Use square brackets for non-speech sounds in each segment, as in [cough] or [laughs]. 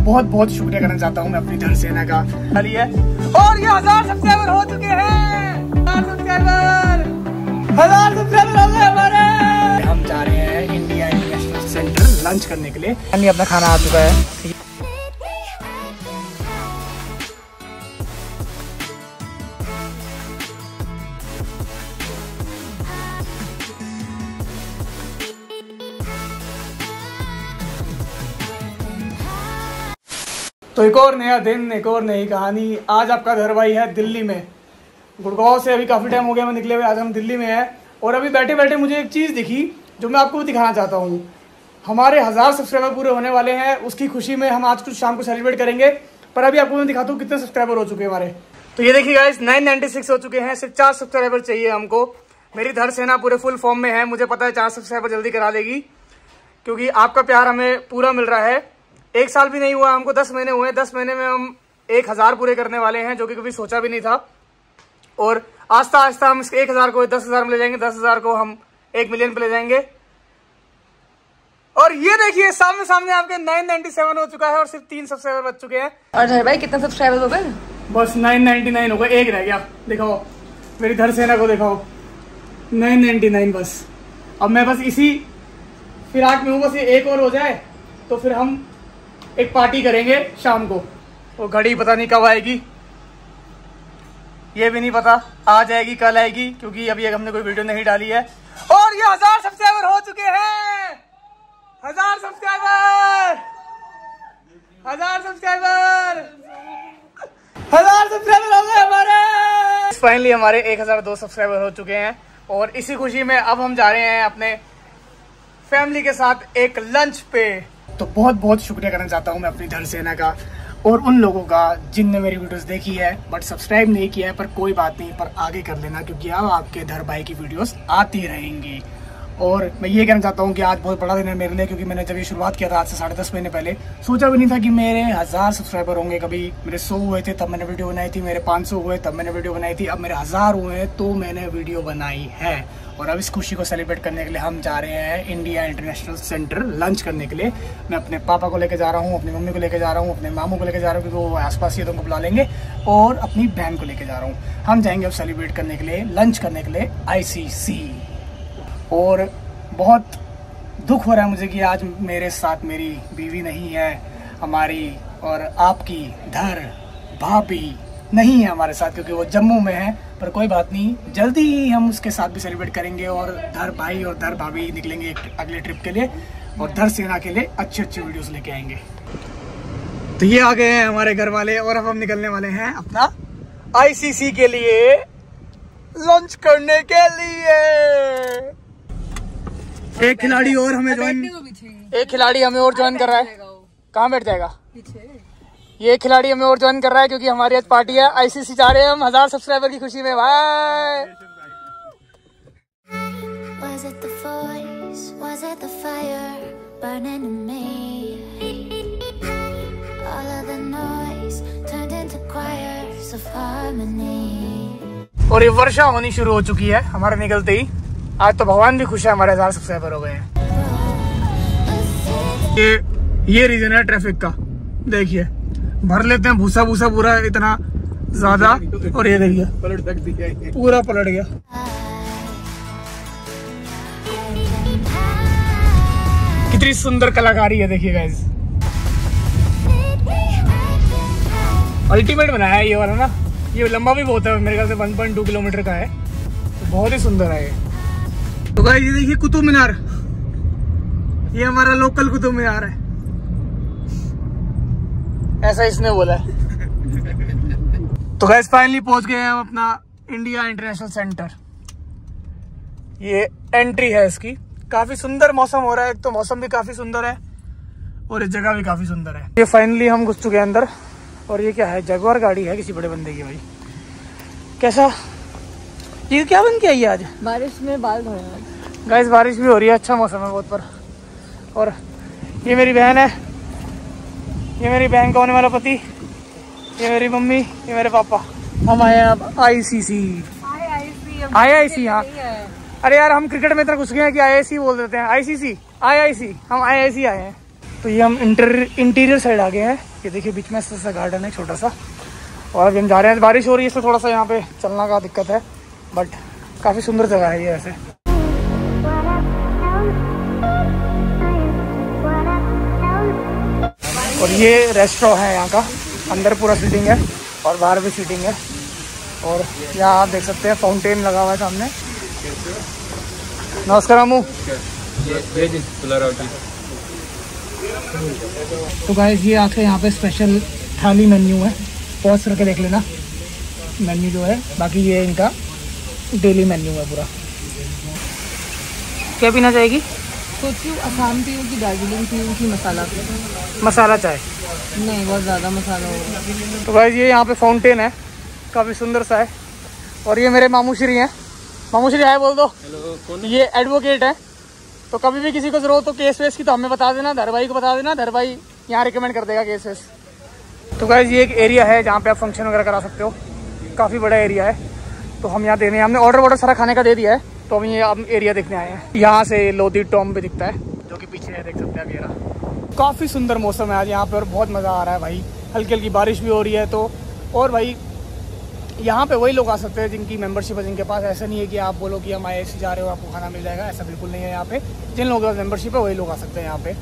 बहुत बहुत शुक्रिया करना चाहता हूँ मैं अपनी धन सेना का है। और ये हज़ार सब्सक्राइबर हो चुके हैं। हज़ार सब्सक्राइबर हज़ार सब्सक्राइबर हो गए हमारे। हम जा रहे हैं इंडिया इंटरनेशनल सेंटर लंच करने के लिए। अपना खाना आ चुका है। तो एक और नया दिन, एक और नई कहानी। आज आपका घर भाई है दिल्ली में। गुड़गांव से अभी काफ़ी टाइम हो गया, मैं निकले हुए, आज हम दिल्ली में हैं। और अभी बैठे बैठे मुझे एक चीज़ दिखी, जो मैं आपको दिखाना चाहता हूँ। हमारे हज़ार सब्सक्राइबर पूरे होने वाले हैं, उसकी खुशी में हम आज कुछ शाम को सेलिब्रेट करेंगे। पर अभी आपको मैं दिखाता हूँ कितने सब्सक्राइबर हो चुके हैं हमारे। तो ये देखिए गाइस 996 हो चुके हैं, सिर्फ़ चार सब्सक्राइबर चाहिए हमको। मेरी धर सेना पूरे फुल फॉर्म में है, मुझे पता है चार सब्सक्राइबर जल्दी करा देगी। क्योंकि आपका प्यार हमें पूरा मिल रहा है। एक साल भी नहीं हुआ हमको दस महीने हुए दस महीने में हम एक हज़ार पूरे करने वाले हैं जो कि कभी सोचा भी नहीं था। और आस्ता आस्ता हम एक हज़ार को दस हज़ार में ले जाएँगे दस हज़ार को हम एक मिलियन पे ले जाएँगे। और ये देखिए सामने सामने आपके 997 हो चुका है और सिर्फ़ तीन सब्सक्राइबर बच चुके हैं। और धर भाई कितने सब्सक्राइबर हो गए? बस 999 हो गए। एक रह गया। दिखाओ। मेरी धर सेना को दिखाओ। 999 बस। अब मैं बस इसी फिराक में हूँ बस ये एक और हो जाए तो फिर हम एक पार्टी करेंगे शाम को। वो घड़ी पता नहीं कब आएगी। ये भी नहीं पता। आ जाएगी, कल आएगी, क्योंकि अभी हमने कोई वीडियो नहीं डाली है। और ये हज़ार सब्सक्राइबर हो चुके हैं। हज़ार सब्सक्राइबर! हज़ार सब्सक्राइबर! हज़ार सब्सक्राइबर हो गए हमारे। फाइनली हमारे एक हज़ार दो सब्सक्राइबर हो चुके हैं। और इसी खुशी में अब हम जा रहे हैं अपने फैमिली के साथ एक लंच पे। तो बहुत बहुत शुक्रिया करना चाहता हूँ मैं अपनी धन सेना का और उन लोगों का जिनने मेरी वीडियोस देखी है बट सब्सक्राइब नहीं किया है, पर कोई बात नहीं, पर आगे कर लेना, क्योंकि अब आपके धर भाई की वीडियोस आती रहेंगी। और मैं ये कहना चाहता हूँ कि आज बहुत बड़ा दिन है मेरे लिए, क्योंकि मैंने जब ये शुरुआत किया था आज से साढ़े दस महीने पहले, सोचा भी नहीं था कि मेरे हज़ार सब्सक्राइबर होंगे। कभी मेरे सौ हुए थे, तब मैंने वीडियो बनाई थी। मेरे पाँच सौ हुए, तब मैंने वीडियो बनाई थी। अब मेरे हज़ार हुए हैं तो मैंने वीडियो बनाई है। और अब इस खुशी को सेलिब्रेट करने के लिए हम जा रहे हैं इंडिया इंटरनेशनल सेंटर लंच करने के लिए। मैं अपने पापा को लेकर जा रहा हूँ, अपनी मम्मी को लेकर जा रहा हूँ, अपने मामू को लेकर जा रहा हूँ, क्योंकि वो आसपास ही उनको बुला लेंगे। और अपनी बहन को लेकर जा रहा हूँ। हम जाएँगे अब सेलिब्रेट करने के लिए लंच करने के लिए आईसीसी और बहुत दुख हो रहा है मुझे कि आज मेरे साथ मेरी बीवी नहीं है, हमारी और आपकी धर भाभी नहीं है हमारे साथ, क्योंकि वो जम्मू में है। पर कोई बात नहीं, जल्दी ही हम उसके साथ भी सेलिब्रेट करेंगे और धर भाई और धर भाभी निकलेंगे अगले ट्रिप के लिए और धर सेना के लिए अच्छे अच्छे वीडियोस लेके आएँगे। तो ये आ गए हैं हमारे घर वाले और अब हम निकलने वाले हैं अपना आईसीसी के लिए लंच करने के लिए। एक खिलाड़ी और हमें ज्वाइन एक खिलाड़ी हमें और ज्वाइन कर रहा है। कहाँ बैठ जाएगा? ये खिलाड़ी हमें और ज्वाइन कर रहा है क्योंकि हमारी आज पार्टी है। आईसीसी जा रहे हैं हम हज़ार सब्सक्राइबर की खुशी में। भाई Was it the voice? Was it the fire burning in me? All of the noise turned into choirs of harmony. और ये वर्षा होनी शुरू हो चुकी है हमारे निकलते ही। आज तो भगवान भी खुश है, हमारे हज़ार सब्सक्राइबर हो गए हैं। ये ये रीजन है ट्रैफ़िक का। देखिए, भर लेते हैं, भूसा भूसा पूरा इतना ज़्यादा और ये देखिए पलट दिया पूरा पलट गया। कितनी सुंदर कलाकारी है, देखिए गाइज़ अल्टीमेट बनाया है ये वाला ना। ये लंबा भी बहुत है, मेरे ख्याल से 1.2 किलोमीटर का है। तो बहुत ही सुंदर है ये। तो गाइज़ ये देखिए कुतुब मीनार। ये हमारा लोकल कुतुब मीनार है। ऐसा इसने बोला है। तो गैस फाइनली पहुँच गए हम अपना इंडिया इंटरनेशनल सेंटर ये एंट्री है इसकी। काफ़ी सुंदर मौसम हो रहा है, एक तो मौसम भी काफ़ी सुंदर है और ये जगह भी काफ़ी सुंदर है। ये फाइनली हम घुस चुके हैं अंदर। और ये क्या है? जगवार गाड़ी है किसी बड़े बंदे की भाई। कैसा? ये क्या बन किया ये आज? बारिश में बाल धोए गैस बारिश भी हो रही है अच्छा मौसम है बहुत पर। और ये मेरी बहन है ये मेरी बहन का होने वाला पति ये मेरी मम्मी ये मेरे पापा। हम आए हैं अब आई सी सी आई आई सी हाँ। अरे यार हम क्रिकेट में इतना घुस गए हैं कि आई आई सी बोल देते हैं। आई सी सी आई आई सी हम आई आई सी आए हैं। तो ये हम इंटर इंटीरियर साइड आ गए हैं। ये देखिए बीच में सा गार्डन है छोटा सा। और अभी हम जा रहे हैं बारिश हो रही है इसलिए थोड़ा सा यहाँ पे चलना का दिक्कत है। बट काफ़ी सुंदर जगह है ये ऐसे और ये रेस्टोरेंट है यहाँ का। अंदर पूरा सीटिंग है और बाहर भी सीटिंग है। और यहाँ आप देख सकते हैं फाउंटेन लगा हुआ है सामने। नमस्कार मामू तो गाइस ये आके यहाँ पे स्पेशल थाली मेन्यू है। पॉज करके देख लेना। मेन्यू जो है, बाकी ये इनका। डेली मेन्यू है पूरा। क्या पीना चाहेगी सोच रही हूँ असम पीऊँ की दार्जिलिंग पीऊँ की मसाला। मसाला चाय। नहीं बहुत ज़्यादा मसाला होगा तो भाई ये यहाँ पे फाउंटेन है। काफ़ी सुंदर सा है। और ये मेरे मामू श्री हैं। मामू श्री आए बोल दो। ये एडवोकेट है। तो कभी भी किसी को ज़रूरत हो केस वेस की तो हमें बता देना। धर भाई को बता देना। धर भाई यहाँ रिकमेंड कर देगा केस वेस तो गाइस ये एक एरिया है जहाँ पे आप फ़ंक्शन वगैरह करा सकते हो। काफ़ी बड़ा एरिया है। तो हम यहाँ देने हमने ऑर्डर वॉर्डर सारा खाने का दे दिया है। तो हम ये हम एरिया देखने आए हैं। यहाँ से लोधी टॉम भी दिखता है, जो कि पीछे देख सकते हैं अभी काफ़ी सुंदर मौसम है आज यहाँ पे और बहुत मज़ा आ रहा है भाई। हल्की हल्की बारिश भी हो रही है तो और भाई, यहाँ पे वही लोग आ सकते हैं जिनकी मेंबरशिप है, जिनके पास ऐसा नहीं है कि आप बोलो कि हम आई जा रहे हो, आपको खाना मिल जाएगा, ऐसा बिल्कुल नहीं है यहाँ पे। जिन लोगों के पास मेंबरशिप है, वही लोग आ सकते हैं यहाँ पे।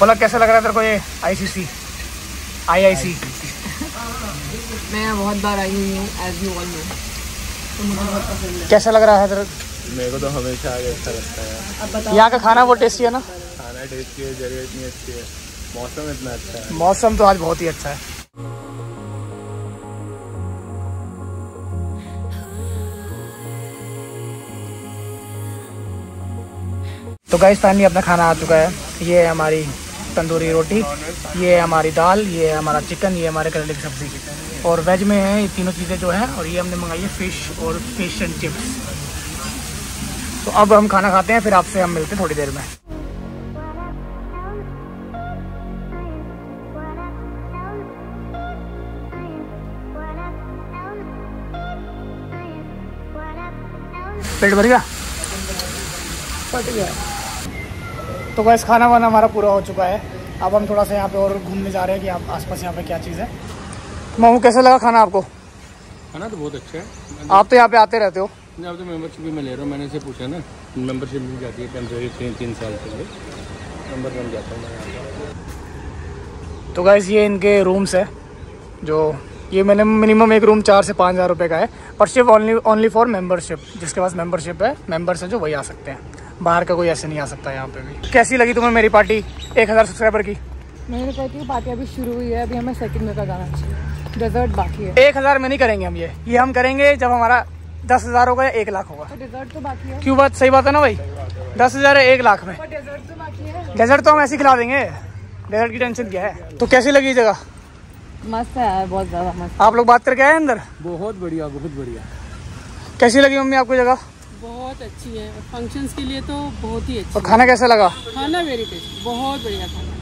बोला कैसा लग रहा है तेरे को ये आईसीसी आईआईसी मैं बहुत बार आई हुई हूँ एज यू ऑल नो तो मुझे बहुत पसंद है कैसा लग रहा है तेरे मेरे को तो हमेशा आगे अच्छा लगता है। अब यहाँ का खाना वो टेस्टी है ना? खाना टेस्टी है जगह इतनी अच्छी है। मौसम इतना अच्छा है। मौसम तो आज बहुत ही अच्छा है। तो गाइस फाइनली अपना खाना आ चुका है। ये है हमारी तंदूरी रोटी, ये है हमारी दाल, ये है हमारा चिकन, ये हमारे करेले की सब्ज़ी। और वेज में है, ये तीनों चीज़ें जो हैं, और ये हमने मंगाई है फ़िश और फ़िश एंड चिप्स। तो अब हम खाना खाते हैं, फिर आपसे हम मिलते हैं थोड़ी देर में। पेट भर गया? फट गया। तो बस खाना वाना हमारा पूरा हो चुका है। अब हम थोड़ा सा यहाँ पे और घूमने जा रहे हैं कि आप आसपास यहाँ पे क्या चीज़ है। मामू कैसा लगा खाना आपको? खाना तो बहुत अच्छा है। आप तो यहाँ पे आते रहते हो। अब तो मेंबरशिप भी मैं ले रहा हूँ। मैंने से पूछा ना मेंबरशिप मिल जाती है टेम्प्रेरी तीन तीन साल के लिए। नंबर बन जाता हूँ। तो गाइज़ ये इनके रूम्स है जो ये मैंने मिनिमम एक रूम चार से पाँच हज़ार रुपये का है। पर सिर्फ़ ओनली ओनली फॉर मेंबरशिप जिसके पास मेंबरशिप है मेंबर्स है जो वही आ सकते हैं। बाहर का कोई ऐसे नहीं आ सकता यहाँ पे भी। कैसी लगी तुम्हें मेरी पार्टी? एक हज़ार सब्सक्राइबर की। मैंने कहती हूँ पार्टी अभी शुरू हुई है अभी हमें सेकंड में का गाना चाहिए। डेजर्ट बाकी है। एक हज़ार में नहीं करेंगे हम ये। ये हम करेंगे जब हमारा दस हज़ार होगा या एक लाख होगा। तो डेजर्ट तो बाकी है। क्यों बात? सही बात है ना भाई? दस हज़ार है एक लाख में। डेजर्ट तो बाकी है। डेजर्ट तो हम ऐसे ही खिला देंगे। डेजर्ट की टेंशन क्या है? तो कैसी लगी जगह? मस्त है यार बहुत ज़्यादा मस्त। आप लोग बात करके आए अंदर? बहुत बढ़िया बहुत बढ़िया। कैसी लगी मम्मी आपको जगह? बहुत अच्छी है। फ़ंक्शंस के लिए तो बहुत ही अच्छी और खाना कैसा लगा? खाना वेरी टेस्टी बहुत बढ़िया खाना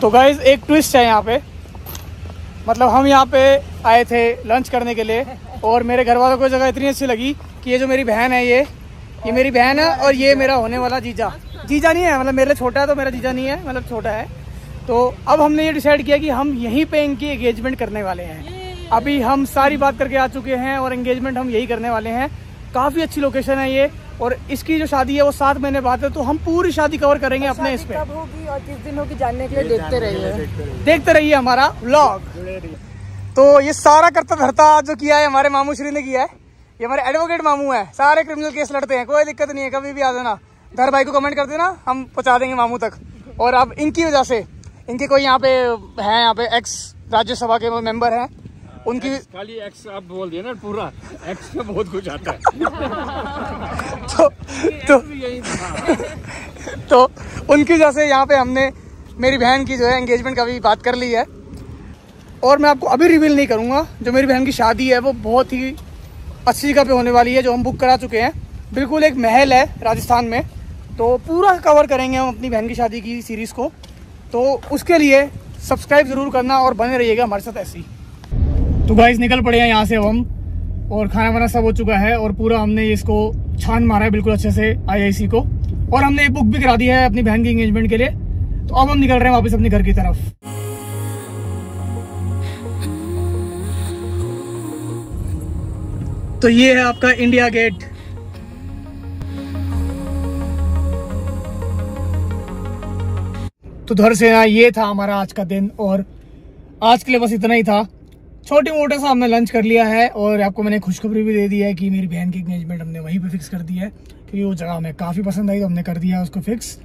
तो गाइज़ एक ट्विस्ट है यहाँ पे। मतलब हम यहाँ पे आए थे लंच करने के लिए और मेरे घर वालों को जगह इतनी अच्छी लगी कि ये जो मेरी बहन है ये ये मेरी बहन है और ये मेरा होने वाला जीजा। जीजा नहीं है मतलब मेरे लिए छोटा है तो मेरा जीजा नहीं है मतलब छोटा है। तो अब हमने ये डिसाइड किया कि हम यहीं पे इनकी एंगेजमेंट करने वाले हैं। अभी हम सारी बात करके आ चुके हैं और एंगेजमेंट हम यही करने वाले हैं। काफ़ी अच्छी लोकेशन है ये और इसकी जो शादी है वो सात महीने बाद है तो हम पूरी शादी कवर करेंगे अपने इस पे। कब होगी और किस दिन होगी जानने के लिए देखते रहिए। देखते रहिए। हमारा व्लॉग तो ये सारा करता धरता जो किया है हमारे मामू श्री ने किया है। ये हमारे एडवोकेट मामू है सारे क्रिमिनल केस लड़ते हैं कोई दिक्कत नहीं है कभी भी आ जाना। धर भाई को कमेंट कर देना हम पहुँचा देंगे मामू तक। और अब इनकी वजह से इनके कोई यहाँ पे है यहाँ पे एक्स राज्यसभा के मेंबर हैं उनकी खाली एक्स आप बोल दिए ना पूरा एक्स में बहुत कुछ आता है। [laughs] तो तो यही तो उनकी वजह से यहाँ पे हमने मेरी बहन की जो है एंगेजमेंट का भी बात कर ली है। और मैं आपको अभी रिवील नहीं करूँगा जो मेरी बहन की शादी है वो बहुत ही अच्छी जगह पे होने वाली है जो हम बुक करा चुके हैं। बिल्कुल एक महल है राजस्थान में तो पूरा कवर करेंगे हम अपनी बहन की शादी की सीरीज़ को। तो उसके लिए सब्सक्राइब ज़रूर करना और बने रहिएगा हमारे साथ ऐसे तो गाइस निकल पड़े हैं यहाँ से अब हम। और खाना वाना सब हो चुका है और पूरा हमने इसको छान मारा है बिल्कुल अच्छे से आईआईसी को। और हमने बुक भी करा दी है अपनी बहन की एंगेजमेंट के लिए। तो अब हम निकल रहे हैं वापस अपने घर की तरफ़। तो ये है आपका इंडिया गेट तो धर सेना ये था हमारा आज का दिन। और आज के लिए बस इतना ही था। छोटी मोटे सा हमने लंच कर लिया है और आपको मैंने खुशखबरी भी दे दी है कि मेरी बहन की एंगेजमेंट हमने वहीं पे फिक्स कर दी है, क्योंकि वो जगह हमें काफ़ी पसंद आई तो हमने कर दिया उसको फिक्स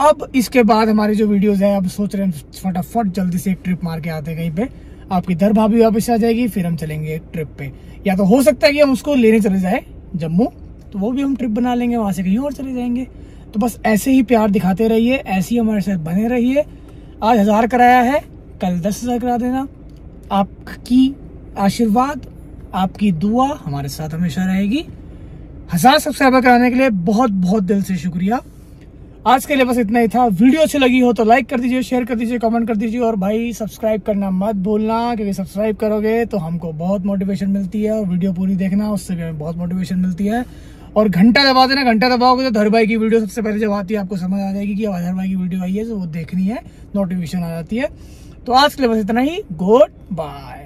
अब इसके बाद हमारी जो वीडियोस है, अब सोच रहे हैं फटाफट जल्दी से एक ट्रिप मार के आते हैं कहीं पे। आपकी दर भाभी वापस आ जाएगी, फिर हम चलेंगे एक ट्रिप पे। या तो हो सकता है कि हम उसको लेने चले जाए जम्मू तो वो भी हम ट्रिप बना लेंगे, वहाँ से कहीं और चले जाएँगे। तो बस ऐसे ही प्यार दिखाते रहिए, ऐसे ही हमारे साथ बने रहिए। आज हज़ार कराया है, कल दस हज़ार करा देना। आपकी आशीर्वाद, आपकी दुआ हमारे साथ हमेशा रहेगी। हज़ार सब्सक्राइबर कराने के लिए बहुत बहुत दिल से शुक्रिया। आज के लिए बस इतना ही था। वीडियो अच्छी लगी हो तो लाइक कर दीजिए शेयर कर दीजिए कमेंट कर दीजिए और भाई सब्सक्राइब करना मत भूलना क्योंकि सब्सक्राइब करोगे तो हमको बहुत मोटिवेशन मिलती है और वीडियो पूरी देखना उससे भी हमें बहुत मोटिवेशन मिलती है। और घंटा दबा देना, घंटा दबाओगे तो धर भाई की वीडियो सबसे पहले जब आती है आपको समझ आ जाएगी कि धर भाई की वीडियो आई है तो वो देखनी है नोटिफिकेशन आ जाती है। तो आज के लिए बस इतना ही। Good bye